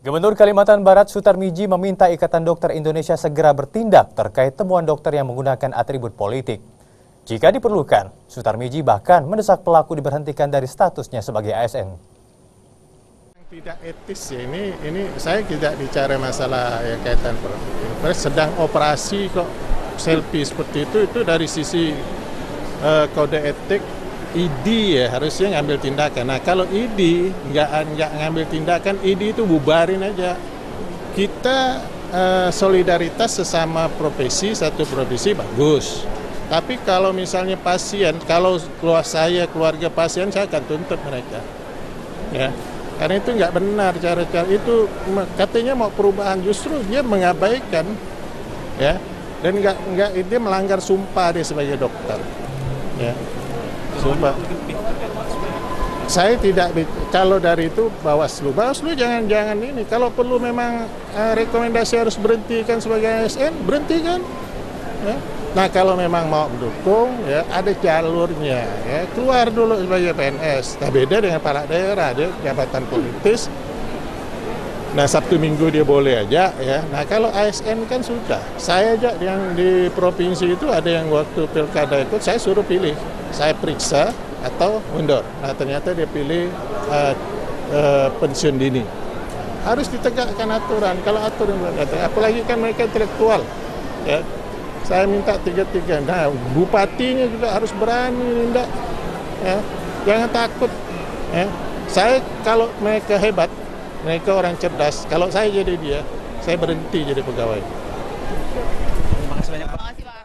Gubernur Kalimantan Barat Sutarmiji meminta Ikatan Dokter Indonesia segera bertindak terkait temuan dokter yang menggunakan atribut politik. Jika diperlukan, Sutarmiji bahkan mendesak pelaku diberhentikan dari statusnya sebagai ASN. Tidak etis ya ini, ini saya tidak bicara masalah ya kaitan sedang operasi kok selfie seperti itu itu dari sisi uh, kode etik ID ya harusnya ngambil tindakan. Nah kalau ID nggak nggak ngambil tindakan, ID itu bubarin aja. Kita uh, solidaritas sesama profesi satu profesi bagus. Tapi kalau misalnya pasien, kalau keluar saya keluarga pasien saya akan tuntut mereka. Ya, karena itu nggak benar cara-cara itu katanya mau perubahan justru dia mengabaikan ya dan nggak nggak dia melanggar sumpah dia sebagai dokter ya Sumpah. Saya tidak kalau dari itu Bawaslu. Bawaslu jangan jangan ini. Kalau perlu memang uh, rekomendasi harus berhentikan sebagai ASN, berhentikan. Ya. Nah kalau memang mau mendukung, ya ada jalurnya. Ya keluar dulu sebagai PNS. Nah beda dengan para daerah, dia jabatan politis. Nah Sabtu Minggu dia boleh aja ya. Nah kalau ASN kan sudah. Saya aja yang di provinsi itu ada yang waktu pilkada ikut saya suruh pilih saya periksa atau mundur. Nah ternyata dia pilih uh, uh, pensiun dini. Harus ditegakkan aturan. Kalau aturan berkata, apalagi kan mereka intelektual. Ya, saya minta tiga-tiga. Nah, bupatinya juga harus berani, tidak. Ya, jangan takut. Ya, saya kalau mereka hebat, mereka orang cerdas. Kalau saya jadi dia, saya berhenti jadi pegawai. Terima kasih banyak.